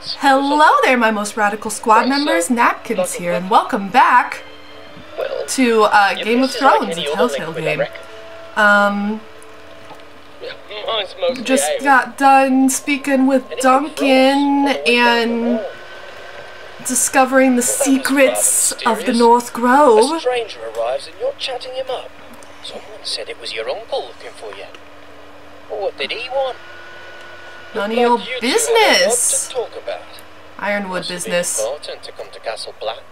chance. Hello there, my most radical squad members. Napkins here, and welcome back Well, to uh, Game of is like Thrones, a Telltale game. Um, just ale. got done speaking with Duncan and discovering the secrets of the. North A Grove. stranger arrives and you're chatting him up. Someone said it was your uncle looking for you. Well, what did he want? None of your you two had a lot business. to talk about. Ironwood Must have business. important to come to Castle Black.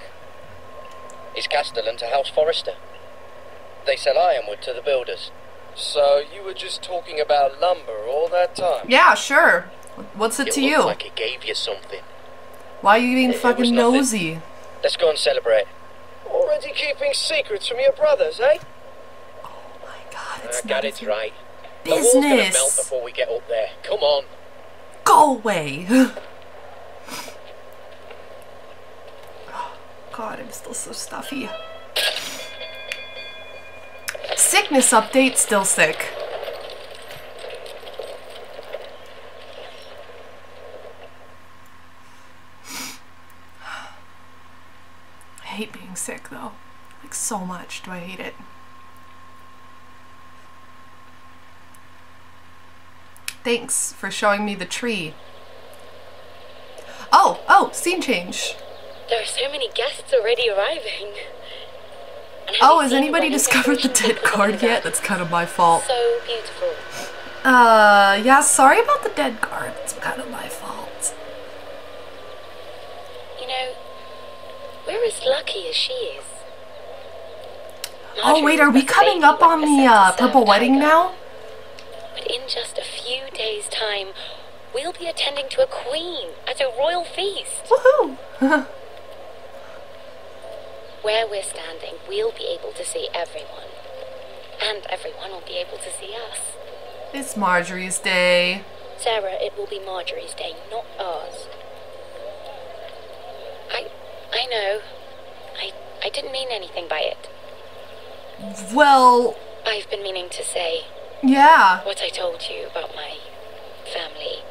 Is Castellan to House Forrester? They sell ironwood to the builders. So you were just talking about lumber all that time? Yeah, sure. What's it It to you? like it gave you something. Why are you being It- it fucking nothing. nosy? Let's go and celebrate. Already keeping secrets from your brothers, eh? Oh My God, it's I got it your right. The wall's gonna melt business. before we get up there. Come on. Go away. God, I'm still so stuffy. Sickness update, still sick. I hate being sick though. Like so much do I hate it. Thanks for showing me the tree. Oh, oh, scene change. There are so many guests already arriving. Oh, has anybody discovered the dead card yet? That's kind of my fault. So beautiful. Uh, yeah, sorry about the dead card. It's kind of my fault. You know, we're as lucky as she is. Oh, wait, are we coming up on the uh, purple wedding now? In just a few days' time, we'll be attending to a queen at a royal feast. Woohoo! Where we're standing, we'll be able to see everyone. And everyone will be able to see us. it's Margaery's day. Sera, it will be Margaery's day, not ours. I I know. I I didn't mean anything by it. Well, I've been meaning to say yeah. what I told you about my family.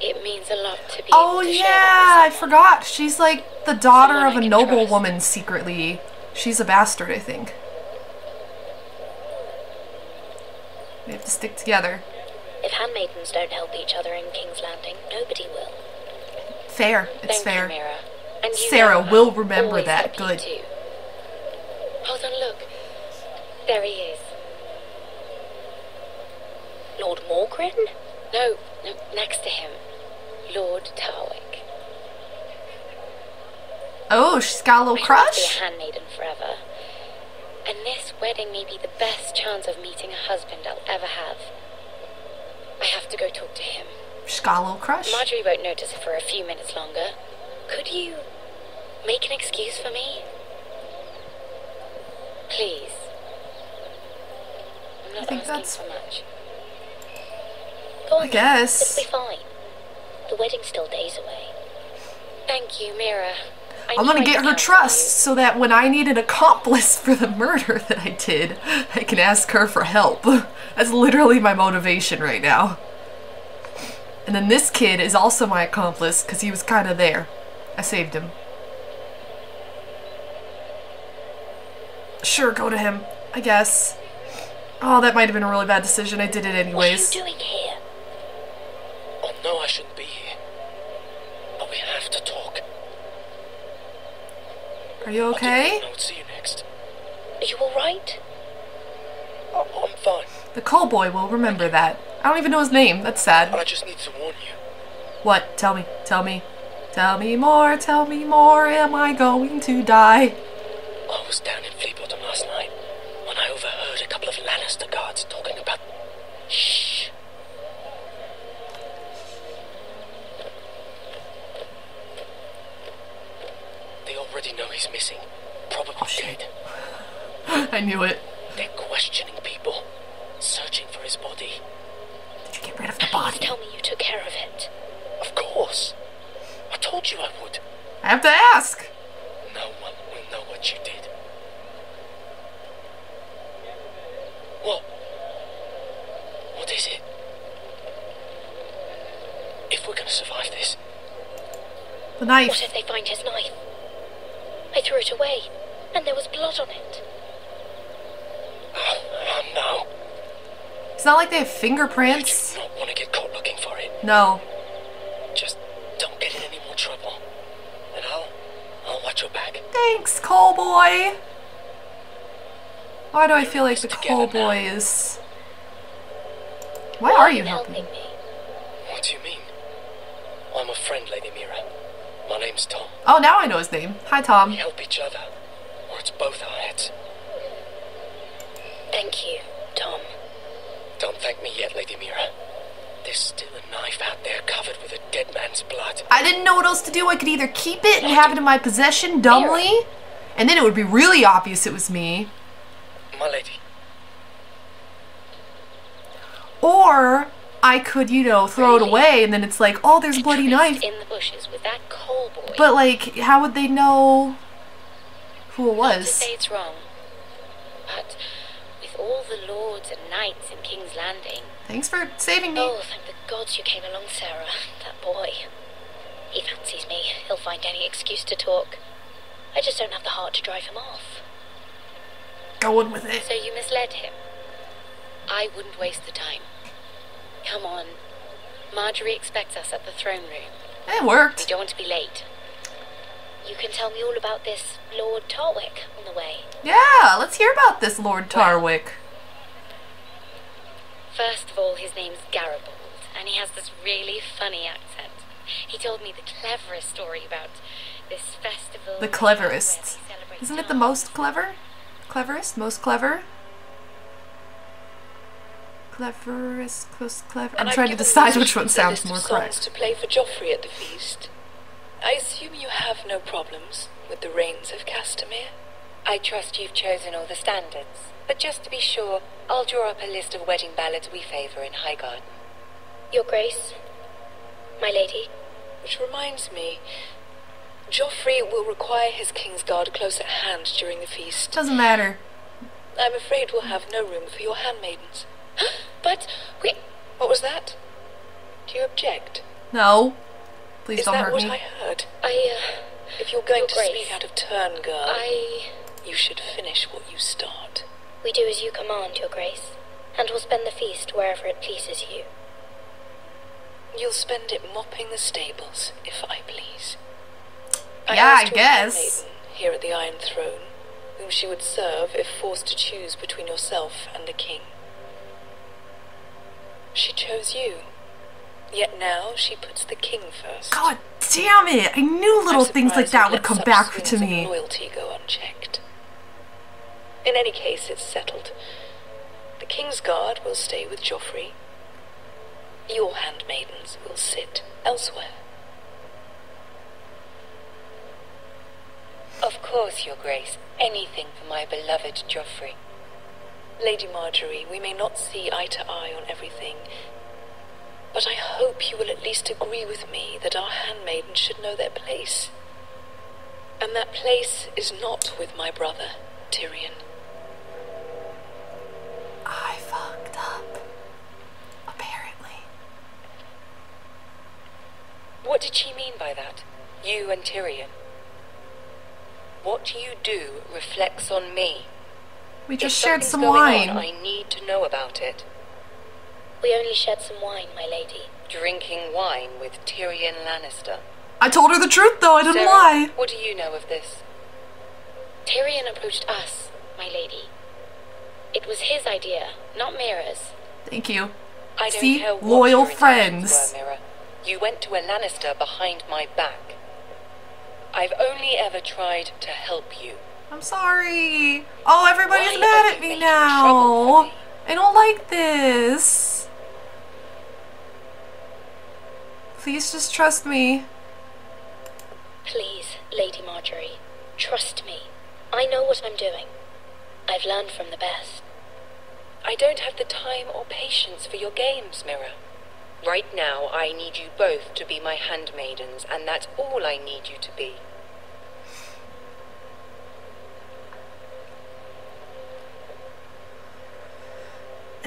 It means a lot to be Oh, to yeah, I that with someone. forgot. She's like the daughter Someone of a can noble trust. woman secretly. She's a bastard, I think. We have to stick together. If handmaidens don't help each other in King's Landing, nobody will. Fair. It's Thank fair. you, Mira. And you Sera will remember that. Good. Hold on, look. There he is. Lord Morgryn? No, no, next to him. Lord Tarwick. Oh, she's got a little I crush? be a handmaiden forever. And this wedding may be the best chance of meeting a husband I'll ever have. I have to go talk to him. She's got a little crush. Margaery won't notice it for a few minutes longer. Could you make an excuse for me? Please. I'm not I think asking that's- for much. I guess. It'll be fine. The wedding's still days away. Thank you, Mira. I I'm gonna get her trust so that when I need an accomplice for the murder that I did, I can ask her for help. That's literally my motivation right now. And then this kid is also my accomplice because he was kind of there. I saved him. Sure, go to him. I guess. Oh, that might have been a really bad decision. I did it you. What are you anyways. doing here? Oh no, I shouldn't be here. But we have to talk. Are you okay? I'll do okay? note, see you next. Are you alright? I'm fine. The call boy will remember that. I don't even know his name. That's sad. I just need to warn you. What? Tell me. Tell me. Tell me more. Tell me more. Am I going to die? I was down in Fleabottom last night when I overheard a couple of Lannister guards talking about. Shh. They missing. Probably oh, dead. I knew it. They're questioning people, searching for his body. Did you get rid of the Please body? tell me you took care of it. Of course. I told you I would. I have to ask. No one will know what you did. What? What is it? If we're gonna survive this. The knife. What if they find his knife? I threw it away, and there was blood on it. Oh, oh no. It's not like they have I do fingerprints. not want to get caught looking for it. No. Just don't get in any more trouble. And I'll, I'll watch your back. Thanks, cowboy. Why do I feel like the cowboy Cole now. boy is? Why are you helping helping? me? What do you mean? I'm a friend, Lady Mira. My name's Tom. Oh, now I know his name. Hi, We Tom. help each other, or it's both our heads. Thank you, Tom. Don't thank me yet, Lady Mira. There's still a knife out there covered with a dead man's blood. I didn't know what else to do. I could either keep it and have it in my possession dumbly, and then it would be really obvious it was me, My lady, or I could, you know, throw it away and then it's like, oh, there's a bloody knife. in the bushes with that coal boy. But like, how would they know who it Not to was? say it's wrong, but with all the lords and knights in King's Landing, Thanks for saving me. oh, thank the gods you came along, Sera. That boy. He fancies me. He'll find any excuse to talk. I just don't have the heart to drive him off. Go on with it. So you misled him. I wouldn't waste the time. Come on. Margaery expects us at the throne room. It worked. We don't want to be late. You can tell me all about this Lord Tarwick on the way. Yeah, let's hear about this Lord Tarwick. First of all, his name's Garibaldi, and he has this really funny accent. He told me the cleverest story about this festival. The cleverest. Isn't it the most clever? Cleverest? Most clever? Cleverest, most clever. I'm And trying to decide which one sounds more of songs correct. to play for Joffrey at the feast. I assume you have no problems with the Rains of Castamere. I trust you've chosen all the standards. But just to be sure, I'll draw up a list of wedding ballads we favour in Highgarden. Your Grace, my lady. Which reminds me, Joffrey will require his Kingsguard close at hand during the feast. Doesn't matter. I'm afraid we'll have no room for your handmaidens. But we. What was that? Do you object? No. Please Is don't hurt me. Is that hurt what. I heard? I. Uh, If you're going Your to Grace. speak out of turn, girl, I. you should finish what you start. We do as you command, Your Grace, and will spend the feast wherever it pleases you. You'll spend it mopping the stables, if I please. Yeah, I asked your guess. handmaiden Here at the Iron Throne, whom she would serve if forced to choose between yourself and the king. She chose you. Yet now she puts the king first. God damn it! I knew little things like that would come back to me. Loyalty go unchecked. In any case, it's settled. The King's Guard will stay with Joffrey. Your handmaidens will sit elsewhere. Of course, Your Grace. Anything for my beloved Joffrey. Lady Margaery, we may not see eye to eye on everything, but I hope you will at least agree with me that our handmaidens should know their place. And that place is not with my brother, Tyrion. I fucked up. Apparently. What did she mean by that? You and Tyrion? What you do reflects on me. We just If shared some wine. On, I need to know about it. We only shared some wine, my lady. Drinking wine with Tyrion Lannister. I told her the truth though, I didn't Sera, lie. What do you know of this? Tyrion approached us, my lady. It was his idea, not Mira's. Thank you. I don't See? care what Loyal your friends. Were, Mira. You went to a Lannister behind my back. I've only ever tried to help you. I'm sorry. Oh, everybody's Why mad at me now. me? I don't like this. Please just trust me. Please, Lady Margaery, trust me. I know what I'm doing. I've learned from the best. I don't have the time or patience for your games, Mira. Right now, I need you both to be my handmaidens, and that's all I need you to be.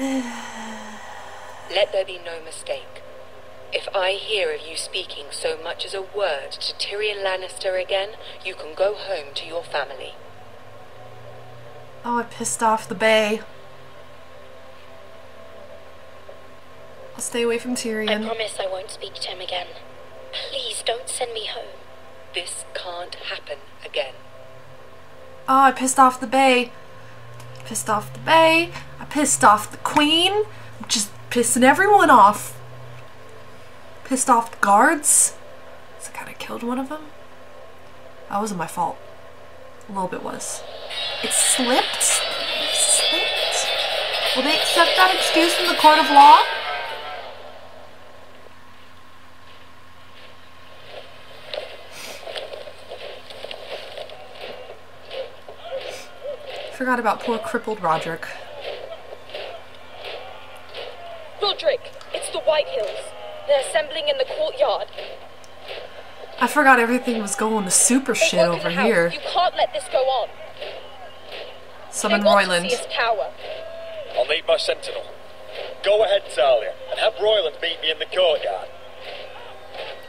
Let there be no mistake. If I hear of you speaking so much as a word to Tyrion Lannister again, you can go home to your family. Oh, I pissed off the Bay. I'll stay away from Tyrion. I promise I won't speak to him again. Please don't send me home. This can't happen again. Oh, I pissed off the Bay. Pissed off the Bay. I pissed off the Queen. I'm just pissing everyone off. Pissed off the guards. So I kind of killed one of them. That wasn't my fault. A little bit was. It slipped. It slipped. Will they accept that excuse from the court of law? Forgot about poor crippled Roderick. Roderick, it's the Whitehills. They're assembling in the courtyard. I forgot everything was going to super They shit over here. You can't let this go on. Summon they Royland. to power. I'll need my sentinel. Go ahead, Talia, and have Royland meet me in the courtyard.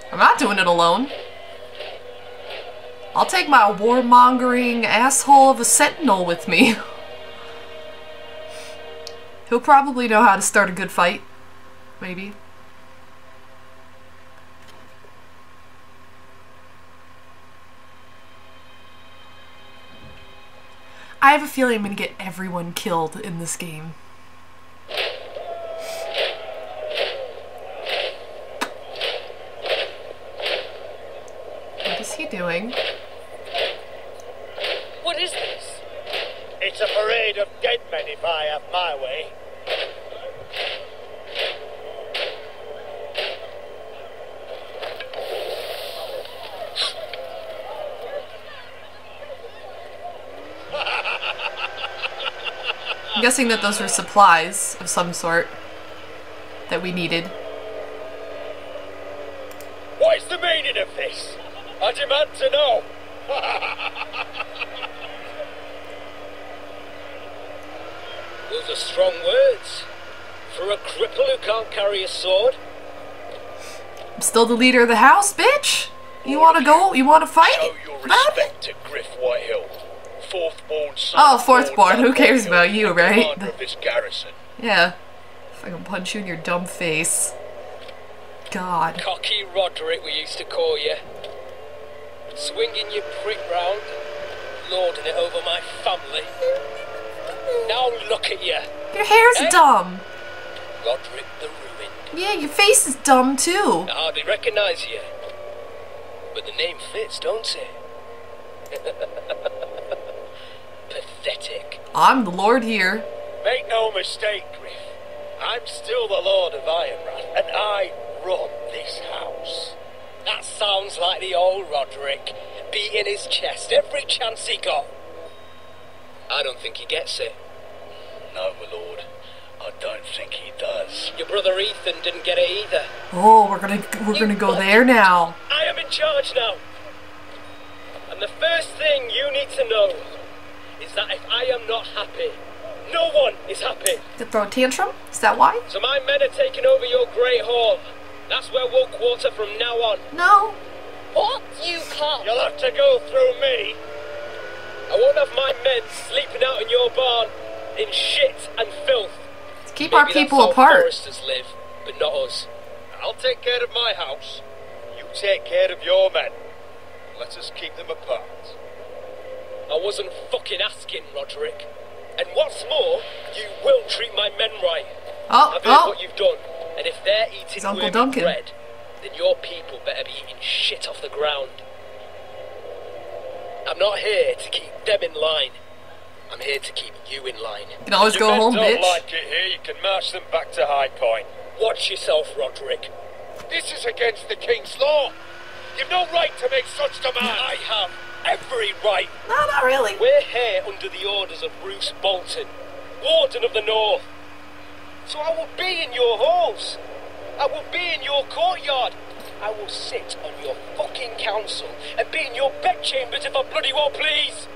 I'm not doing it alone. I'll take my warmongering asshole of a sentinel with me. He'll probably know how to start a good fight. Maybe. I have a feeling I'm gonna get everyone killed in this game. What is he doing? What is this? It's a of dead men if I have my way. I'm guessing that those were supplies of some sort that we needed. What is the meaning of this? I demand to know. Those are strong words. For a cripple who can't carry a sword? I'm still the leader of the house, bitch! You wanna go? You wanna fight? Show your respect to Gryff Whitehill. Fourthborn son. Oh, fourthborn, who cares about you, right? Commander of this garrison. Yeah. If I can punch you in your dumb face. God. Cocky Roderick, we used to call you. Swinging your prick round, lording it over my family. Now look at you, Your hair's Eh? dumb. Roderick the Ruined. Yeah, your face is dumb too. I hardly recognise you. But the name fits, don't it? Pathetic. I'm the lord here. Make no mistake, Gryff. I'm still the Lord of Ironrath, and I run this house. That sounds like the old Roderick, beating his chest every chance he got. I don't think he gets it. No, my lord. I don't think he does. Your brother Ethan didn't get it either. Oh, we're gonna we're gonna go there now. I am in charge now. And the first thing you need to know is that if I am not happy, no one is happy. To throw a tantrum? Is that why? So my men are taking over your great hall. That's where we'll quarter from now on. No. What? You can't. You'll have to go through me. I won't have my men sleeping out in your barn in shit and filth. Let's keep our Maybe that's people apart. Forresters live, but not us. I'll take care of my house. You take care of your men. Let us keep them apart. I wasn't fucking asking, Roderick. And what's more, you will treat my men right. Oh, I've heard oh. what you've done, and if they're eating Uncle Duncan. bread, then your people better be eating shit off the ground. I'm not here to keep them in line. I'm here to keep you in line. You can always Your go men home, don't bitch. like it here. You can march them back to High Point. Watch yourself, Roderick. This is against the King's law. You've no right to make such demands. I have every right. No, not really. We're here under the orders of Roose Bolton, Warden of the North. So I will be in your halls. I will be in your courtyard. I will sit on your fucking council and be in your bedchambers if I bloody well please.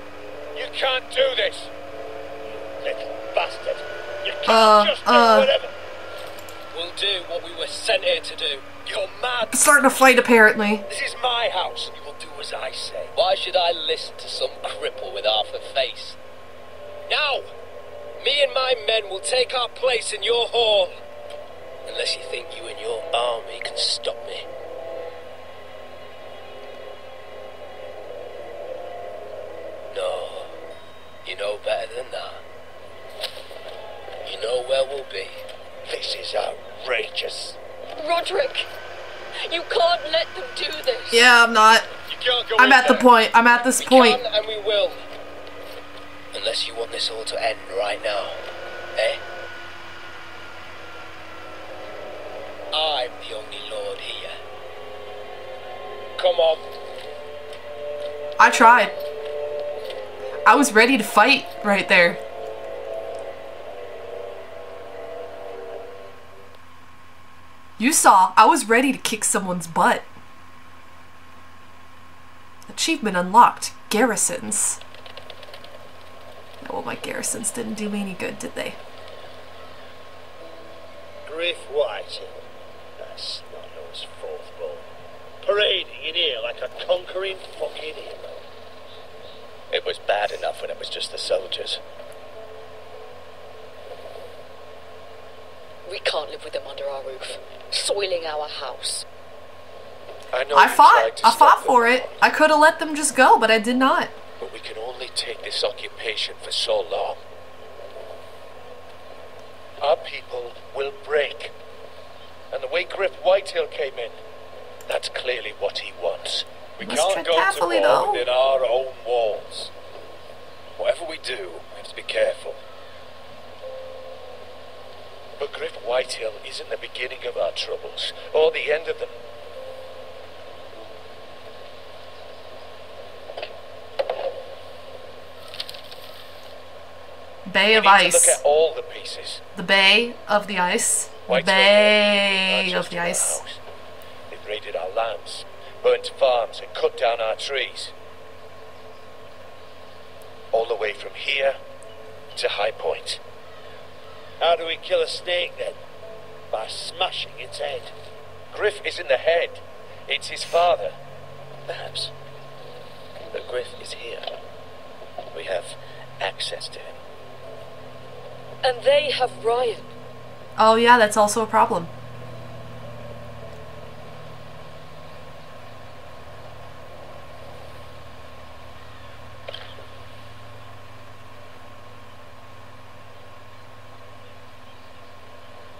You can't do this. You little bastard. You can't Uh, just do uh. whatever. We'll do what we were sent here to do. You're mad. Starting to fight apparently. This is my house, and you will do as I say. Why should I listen to some cripple with half a face? Now, me and my men will take our place in your hall. Unless you think you and your army can stop me. No, you know better than that. You know where we'll be. This is outrageous. Roderick, you can't let them do this. Yeah, I'm not. You can't go I'm in at the point. I'm at this We point. can and we will. Unless you want this all to end right now. Eh? I'm the only lord here. Come on. I tried. I was ready to fight right there. You saw, I was ready to kick someone's butt. Achievement unlocked. Garrisons. Yeah, well, my garrisons didn't do me any good, did they? Gryff Whitehill. That snot-nosed fourth ball. Parading in here like a conquering fucking hero. It was bad enough when it was just the soldiers. We can't live with them under our roof, soiling our house. I know I fought. I fought them, for it. I could have let them just go, but I did not. But we can only take this occupation for so long. Our people will break. And the way Gryff Whitehill came in, that's clearly what he wants. We Must can't go to war though. within our own walls. Whatever we do, we have to be careful. But Gryff Whitehill isn't the beginning of our troubles, or the end of them. Bay of Ice. look at all the pieces. The Bay of the Ice. Whitehill Bay of the Ice. They've raided our lands, burnt farms, and cut down our trees. All the way from here to High Point. How do we kill a snake then? By smashing its head. Gryff isn't the head, it's his father. Perhaps. But Gryff is here. We have access to him. And they have Ryon. Oh yeah, that's also a problem.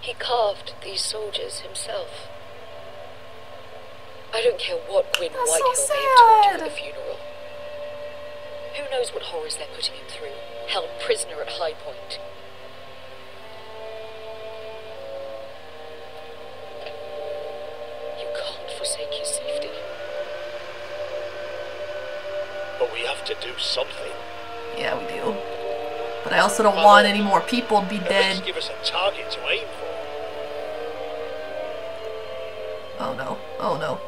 He carved these soldiers himself. I don't care what Gwyn That's so Whitehill may have told you at the funeral. Who knows what horrors they're putting him through, held prisoner at High Point. You can't forsake your safety. But we have to do something. Yeah, we do. But I also don't want any more people to be dead. give us a target to aim Oh no. Oh no.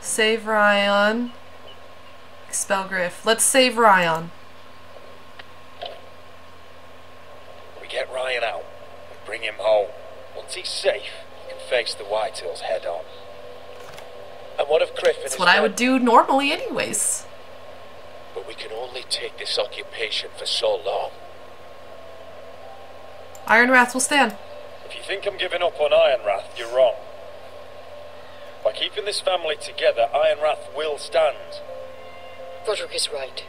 Save Ryon. Expel Gryff. Let's save Ryon. We get Ryon out and bring him home. Once he's safe, he can face the White Whitehills head on. And what if Gryff and That's what I would do normally anyways. But we can only take this occupation for so long. Ironrath will stand. If you think I'm giving up on Ironrath, you're wrong. By keeping this family together, Ironrath will stand. Roderick is right.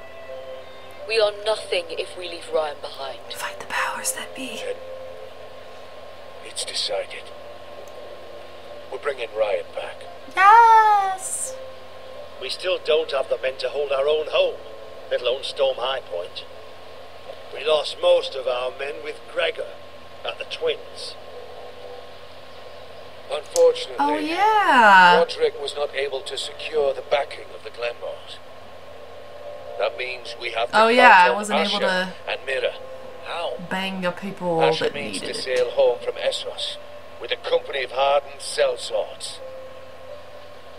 We are nothing if we leave Ryon behind. Fight the powers that be. Then it's decided. We're bringing Ryon back. Yes! We still don't have the men to hold our own home, let alone storm High Point. We lost most of our men with Gregor at the Twins. Unfortunately, Oh yeah. Roderick was not able to secure the backing of the Glenmores. That means we have to Oh, yeah, I wasn't able Asher to- and Mira. How? Bang the people Asher that means needed to sail home from Essos with a company of hardened sellswords.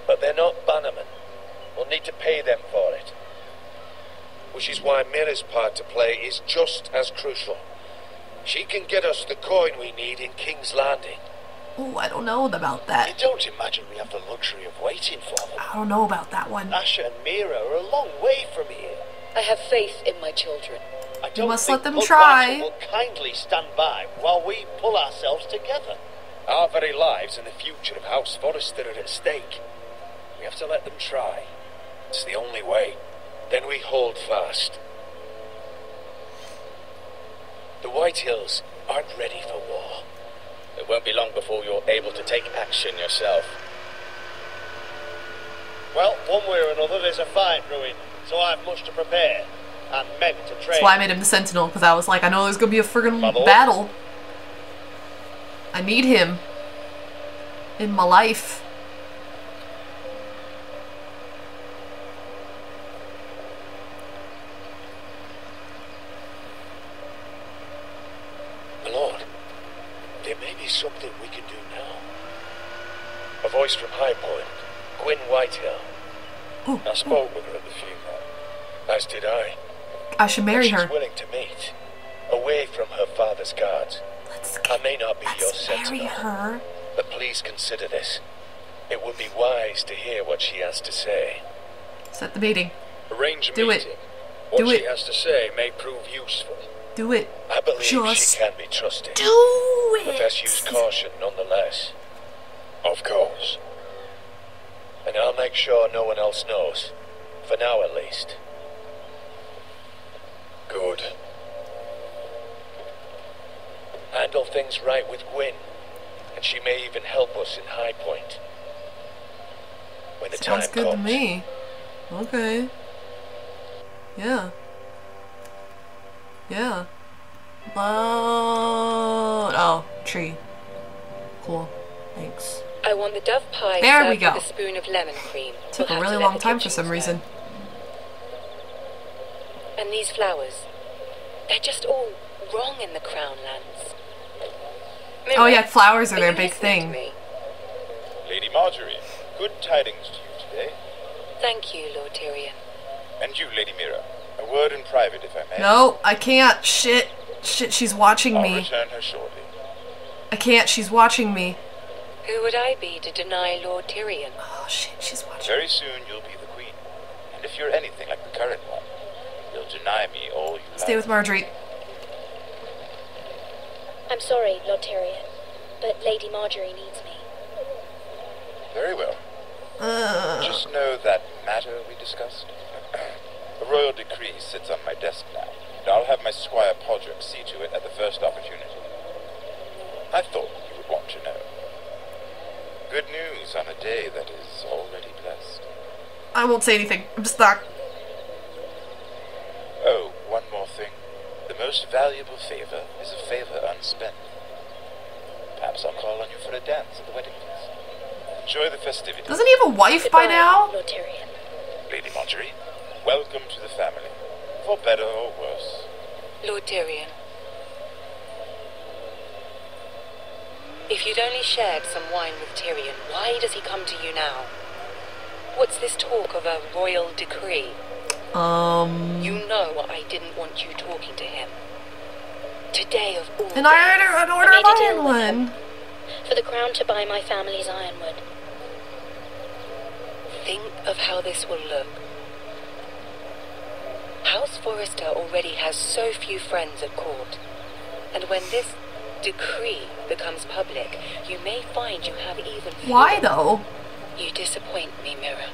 But they're not bannermen. We'll need to pay them for it. which is why Mira's part to play is just as crucial. She can get us the coin we need in King's Landing. Oh, I don't know about You that. don't imagine we have the luxury of waiting for them. I don't know about that one. Asher and Mira are a long way from here. I have faith in my children. I don't must think let them Mudbattle try. will kindly stand by while we pull ourselves together. Our very lives and the future of House Forrester are at stake. We have to let them try. It's the only way. Then we hold fast. The Whitehills aren't ready for war. It won't be long before you're able to take action yourself. Well, one way or another, there's a fight brewing, so I have much to prepare and men to train. That's why I made him the Sentinel, because I was like, I know there's gonna be a friggin' Bubble. battle. I need him in my life. My lord, there may be something we can do now. A voice from High Point, Gwyn Whitehill. Ooh, I spoke with her at the funeral, as did I. I should marry She's her. willing to meet, away from her father's guards. Let's, I may not be your sentinel, her. but please consider this. It would be wise to hear what she has to say. Set the meeting. Arrange Do it. meeting. What Do she it. has to say may prove useful. Do it. I believe Just she can be trusted. Do it. But best use caution nonetheless. Of course. And I'll make sure no one else knows. For now, at least. Good. Handle things right with Gwyn. And she may even help us in High Point. When the Sounds time good comes. to me. Okay. Yeah. Yeah. Load. Oh, tree. Cool. Thanks. I want the dove pie There served we go. with a spoon of lemon cream. Took We'll a really to long time for some smell. reason. And these flowers, they're just all wrong in the Crown lands. Oh yeah, flowers are are their big thing. me? Lady Margaery, good tidings to you today. Thank you, Lord Tyrion. And you, Lady Mira. A word in private, if I may. No, I can't. Shit. Shit, she's watching I'll me. return her shortly. I can't. She's watching me. Who would I be to deny Lord Tyrion? Oh shit, she's watching. Very soon you'll be the queen. And if you're anything like the current one, you'll deny me all you Stay with Margaery. I'm sorry, Lord Tyrion, but Lady Margaery needs me. Very well. Uh, Just know that matter we discussed. The royal decree sits on my desk now, and I'll have my squire Podrick see to it at the first opportunity. I thought you would want to know. Good news on a day that is already blessed. I won't say anything. I'm stuck. Oh, one more thing. The most valuable favor is a favor unspent. Perhaps I'll call on you for a dance at the wedding feast. Enjoy the festivities. Doesn't he have a wife by now? Lord Lady Margaery, welcome to the family. For better or worse. Lord Tyrion. If you'd only shared some wine with Tyrion, why does he come to you now? What's this talk of a royal decree? Um. You know I didn't want you talking to him. Today of all And I days. order an order I of made a deal iron one. For the crown to buy my family's ironwood. Think of how this will look. House Forrester already has so few friends at court. And when this decree becomes public, you may find you have even fewer. Why though? You disappoint me, Mira.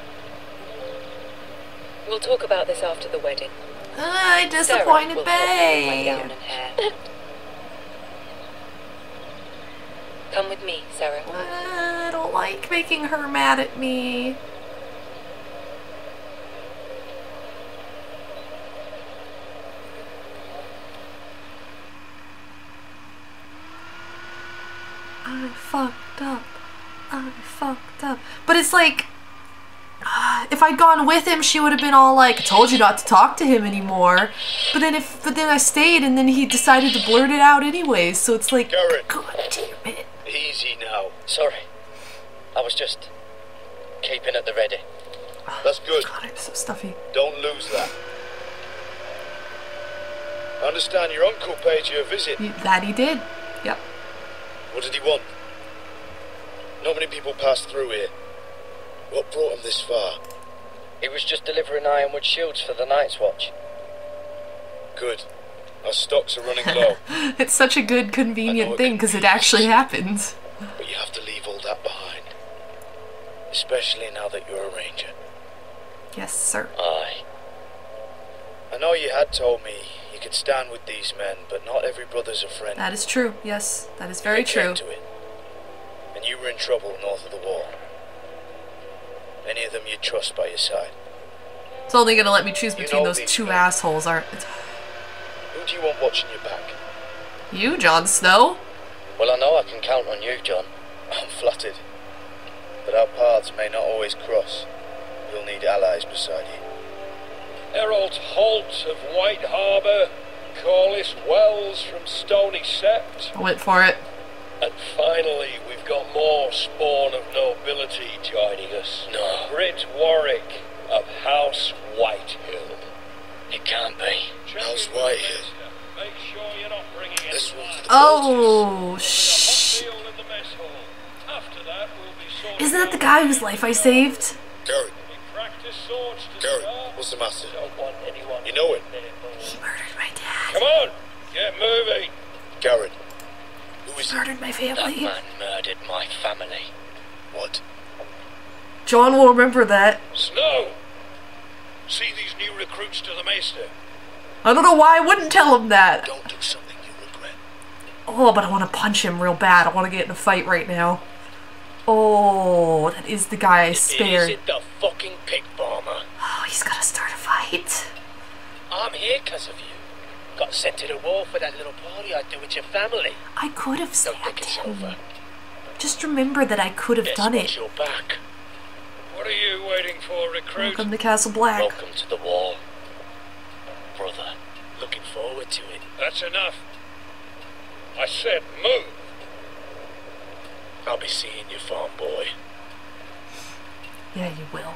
We'll talk about this after the wedding. I disappointed will help me with my Babe. gown and hair. Come with me, Sera. I don't like making her mad at me. I fucked up. I fucked up. But it's like, ah, if I'd gone with him, she would have been all like, "Told you not to talk to him anymore." But then if, but then I stayed, and then he decided to blurt it out anyways. So it's like. God damn it. Easy now. Sorry. I was just keeping at the ready. That's good. God, I'm so stuffy. Don't lose that. I understand your uncle paid you a visit. That he did. Yep. What did he want? Not many people pass through here. What brought him this far? He was just delivering ironwood shields for the Night's Watch. Good. Our stocks are running low, It's such a good, convenient thing because it actually happens. but you have to leave all that behind. Especially now that you're a ranger. Yes, sir. Aye. I know you had told me you could stand with these men, but not every brother's a friend. That is true. Yes, that is very It came true. It. And you were in trouble north of the wall. Any of them you'd trust by your side. It's only gonna let me choose You between know those two men. assholes. Are it's Who do you want watching your back? you, Jon Snow? Well, I know I can count on you, Jon. I'm flattered. But our paths may not always cross. You'll need allies beside you. Harold Holt of White Harbour, Corliss Wells from Stony Sept, I went for it. And finally we've got more spawn of nobility joining us. No. Britt Warwick of House Whitehill. It can't be. House Whitehill. Make sure you're not bringing This one's the Oh, shh. Meal in the mess hall. After that, we'll be sorting Isn't that the guy whose life I saved? Gared, We practice swords to Gared, start. what's the matter? Don't want anyone You know it. in. He murdered my dad. Come on, get moving. Gared. Who is He it? murdered my That family. man murdered my family. What? Jon will remember that. Snow. See these new recruits to the Maester. I don't know why I wouldn't tell him that. Don't do something you regret. Oh, but I want to punch him real bad. I want to get in a fight right now. Oh, that is the guy I spared. Is it the fucking pig farmer? Oh, he's gonna start a fight. I'm here because of you. Got sent to the war for that little party I do with your family. I could have Don't think stabbed it's him. over. Just remember that I could have Guess done what's it. your back? What are you waiting for, recruit? Welcome to Castle Black. Welcome to the wall. Brother. Looking forward to it. That's enough. I said move. I'll be seeing you, farm boy. Yeah, you will.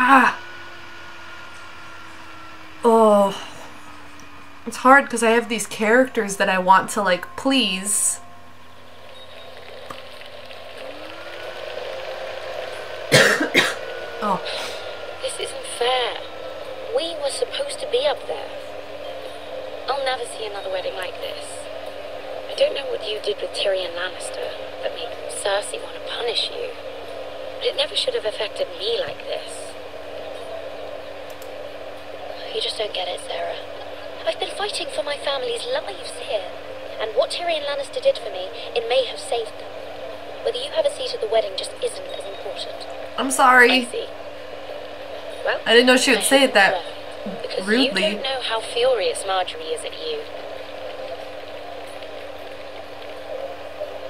Ah! Oh. It's hard because I have these characters that I want to, like, please. oh. This isn't fair. We were supposed to be up there. I'll never see another wedding like this. I don't know what you did with Tyrion Lannister that made Cersei want to punish you, but it never should have affected me like this. You just don't get it, Sera. I've been fighting for my family's lives here, and what Tyrion Lannister did for me, it may have saved them. Whether you have a seat at the wedding just isn't as important. I'm I sorry. see. Well, I didn't know she would I say it that right, because rudely. You don't know how furious Margaery is at you.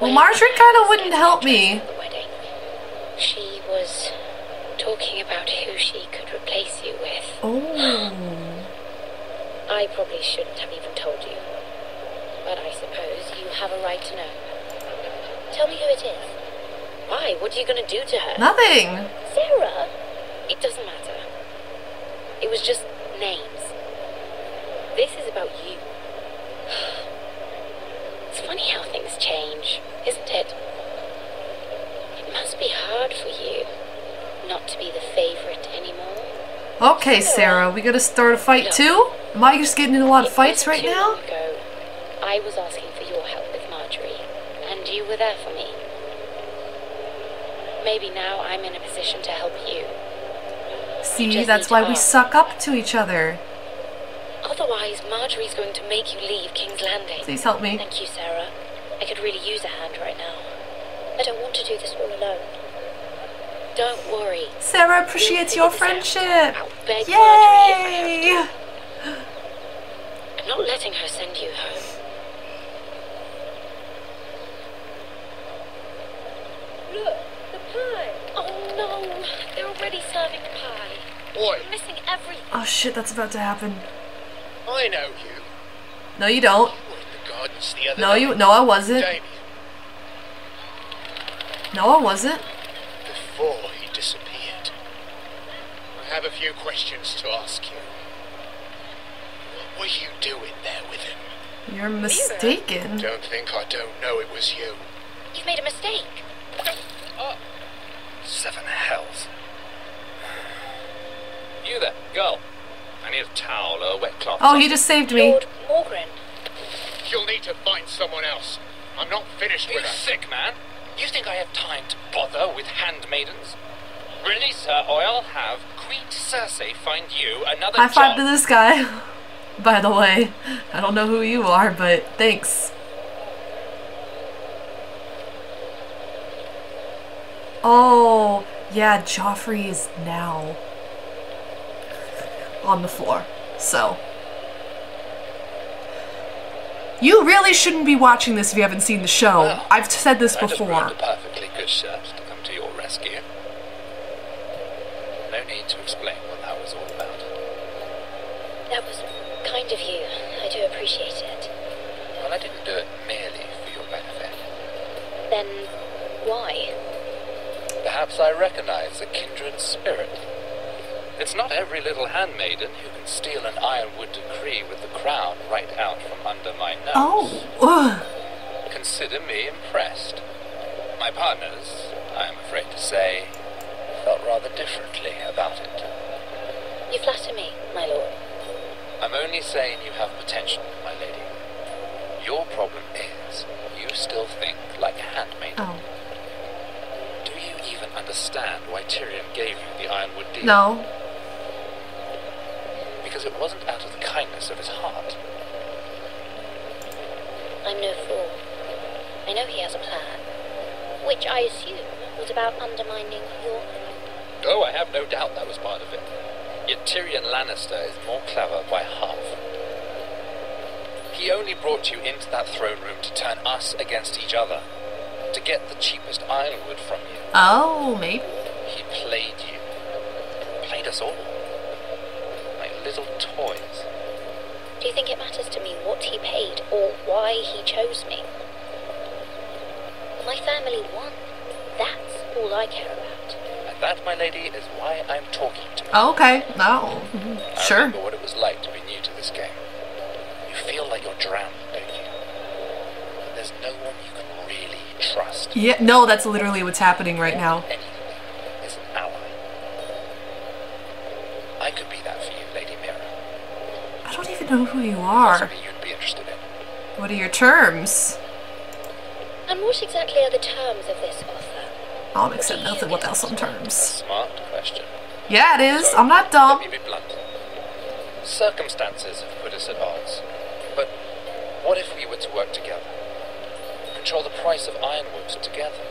Well, Margaery kind of wouldn't help me. She was talking about who she could replace you with. Oh. I probably shouldn't have even told you, but I suppose you have a right to know. Tell me who it is. Why? What are you going to do to her? Nothing. Sera? It doesn't matter. It was just names. This is about you. It's funny how things change, isn't it? It must be hard for you not to be the favorite anymore. Okay, Sera, we gotta start a fight too? Am I just getting in a lot of fights right now? ago, I was asking for your help with Margaery, and you were there for me. Maybe now I'm in a position to help you. See, that's why we suck up to each other. Otherwise, Margaery's going to make you leave King's Landing. Please help me. Thank you, Sera. I could really use a hand right now. I don't want to do this all alone. Don't worry. Sera appreciates your We'll figure this out. friendship. I'll beg Margaery if Yay! I'm not letting her send you home. Look, the pie. Oh no, they're already serving the pie. Oi, I'm missing everything. Oh shit, that's about to happen. I know you. No, you don't. You were in the gardens the other No, night. you. No, I wasn't. Damien, No, I wasn't. Before he disappeared. I have a few questions to ask you. What were you doing there with him? You're mistaken. Don't think I don't know it was you. You've made a mistake. Uh, seven hells. You there, girl. I need a towel or a wet cloth. Oh, he just saved me. Lord Morgryn. You'll need to find someone else. I'm not finished Are you with her. sick, man? You think I have time to bother with handmaidens? Release her, or I'll have Queen Cersei find you another High five job. to this guy. By the way, I don't know who you are, but thanks. Oh, yeah, Joffrey is now on the floor. So. You really shouldn't be watching this if you haven't seen the show. Well, I've said this I just before. ruined a perfectly good shirt to come to your rescue. No need to explain what that was all about. That was kind of you. I do appreciate it. Well, I didn't do it merely for your benefit. Then why? Perhaps I recognize a kindred spirit. It's not every little handmaiden who can steal an ironwood decree with the crown right out from under my nose. Oh, ugh. Consider me impressed. My partners, I am afraid to say, felt rather differently about it. You flatter me, my lord. I'm only saying you have potential, my lady. Your problem is, you still think like a handmaiden. Oh. Do you even understand why Tyrion gave you the ironwood deal? No. Because it wasn't out of the kindness of his heart. I'm no fool. I know he has a plan, which I assume was about undermining your. Oh, I have no doubt that was part of it. Yet Tyrion Lannister is more clever by half. He only brought you into that throne room to turn us against each other. To get the cheapest ironwood from you. Oh, maybe. He played you. Played us all. Like little toys. Do you think it matters to me what he paid or why he chose me? My family won. That's all I care about. And that, my lady, is why I'm talking to you. Oh, okay. No. I Sure. remember what it was like to be new to this game. You feel like you're drowning, don't you? But there's no one you can really trust. Yeah, no, that's literally what's happening right now. Anything is an ally. I could be that for you, Lady Mira. I don't know who you are. Possibly you'd be interested in. What are your terms? And what exactly are the terms of this offer? I'll accept nothing without some terms. smart question. Yeah, it is. I'm not dumb. Let me be blunt. Circumstances have put us at odds. But what if we were to work together? Control the price of ironwood together?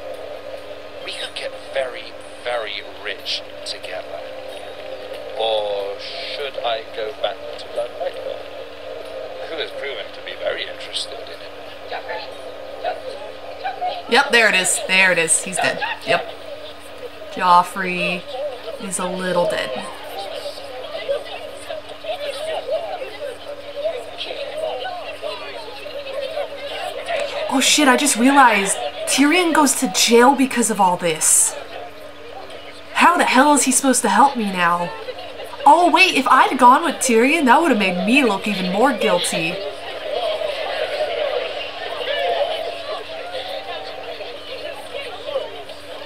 We could get very, very rich together. Or should I go back to Blood Whitehill? Who has proven to be very interested in it? Yep, there it is. There it is. He's dead. Yep. Joffrey is a little dead. Oh shit, I just realized Tyrion goes to jail because of all this. How the hell is he supposed to help me now? Oh wait, if I'd gone with Tyrion, that would have made me look even more guilty.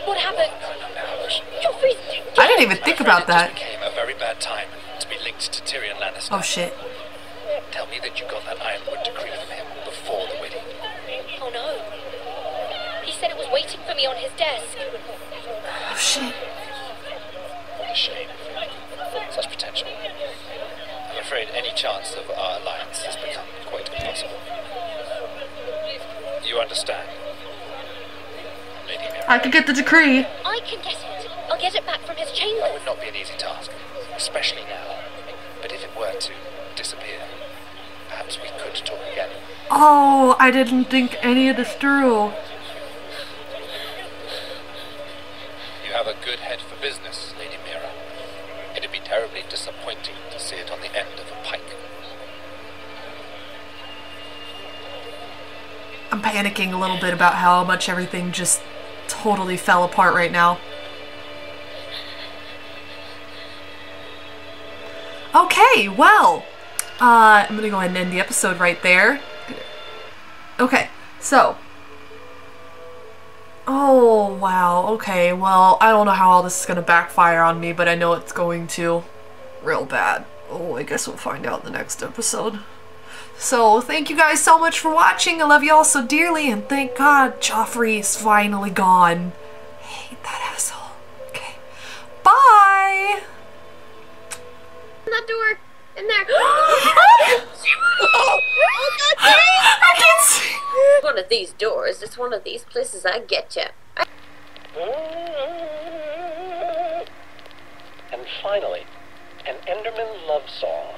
What happened? Joffrey's. I didn't even think about that. just a very bad time to be linked to Tyrion Lannister. Oh shit. Tell me that you got that ironwood decree from him before the wedding. Oh no. He said it was waiting for me on his desk. Oh shit. What a shame. Such. I'm afraid any chance of our alliance has become quite impossible. You understand? Lady Mira, I could get the decree. I can get it. I'll get it back from his that chamber. would not be an easy task, especially now. But if it were to disappear, perhaps we could talk again. Oh, I didn't think any of this through. You have a good head for business, Lady Mira. Terribly disappointing to see it on the end of a pike. I'm panicking a little bit about how much everything just totally fell apart right now. Okay, well, uh, I'm gonna go ahead and end the episode right there. Okay, so. Oh, wow. Okay, well, I don't know how all this is gonna backfire on me, but I know it's going to. Real bad. Oh, I guess we'll find out in the next episode. So, thank you guys so much for watching. I love you all so dearly, and thank God Joffrey is finally gone. I hate that asshole. Okay. Bye! that door in there. Oh, I can't see. One of these doors. It's one of these places I get you. And finally, an Enderman love song.